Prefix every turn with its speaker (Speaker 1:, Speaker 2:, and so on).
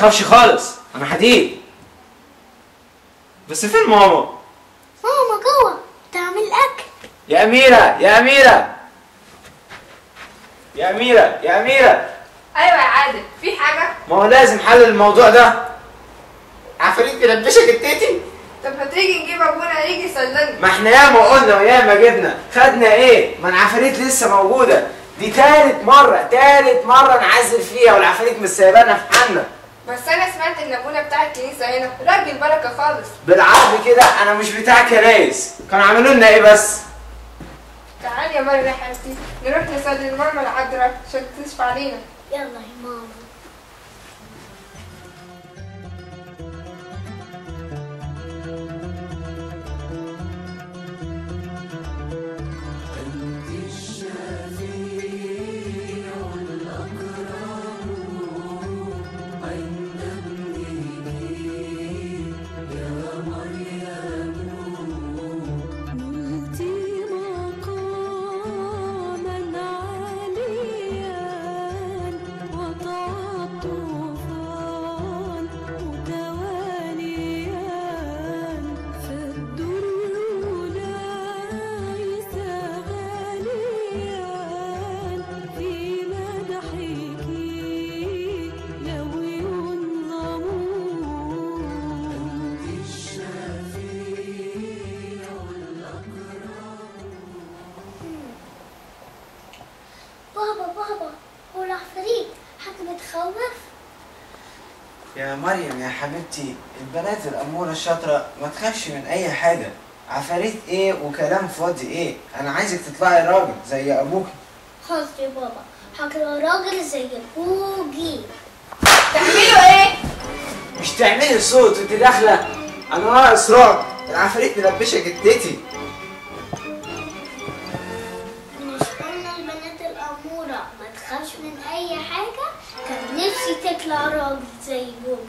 Speaker 1: يخافش خالص أنا حديد بس فين ماما؟
Speaker 2: ماما جوه. تعمل أكل.
Speaker 1: يا أميرة يا أميرة. يا أميرة يا أميرة.
Speaker 3: أيوه يا عادل في حاجة؟
Speaker 1: ما هو لازم حل الموضوع ده. عفاريت بيلبشك التيتي.
Speaker 3: طب هتيجي نجيب أبونا يجي يسلمنا.
Speaker 1: ما إحنا ياما قلنا وياما جبنا. خدنا إيه؟ ما العفاريت لسه موجودة. دي تالت مرة تالت مرة نعزل فيها والعفاريت مش سايبانا في حالنا.
Speaker 3: بس أنا سمعت إن ابونا بتاع الكنيسة هنا راجل بركة خالص.
Speaker 1: بالعرض كده أنا مش بتاع كنايس. كانوا عملوا لنا إيه بس؟
Speaker 3: تعالي يا مريم يا حبيبتي نروح نصلي لماما العذراء عشان تشفع علينا.
Speaker 2: يلا يا ماما. بابا بابا هو العفاريت حاجة بتخوف
Speaker 1: يا مريم يا حبيبتي البنات الأمورة الشاطرة ما تخافش من أي حاجة. عفاريت إيه وكلام فاضي إيه؟ أنا عايزك تطلعي راجل زي أبوك.
Speaker 2: خلاص يا بابا هبقى راجل زي بوجي
Speaker 3: تعملوا إيه؟
Speaker 1: مش تعملي صوت وأنت داخلة. أنا ناقص رعب العفاريت ملبشك التيتي
Speaker 2: تخافش من أي حاجة. كان نفسي تطلع راجل زي بوجي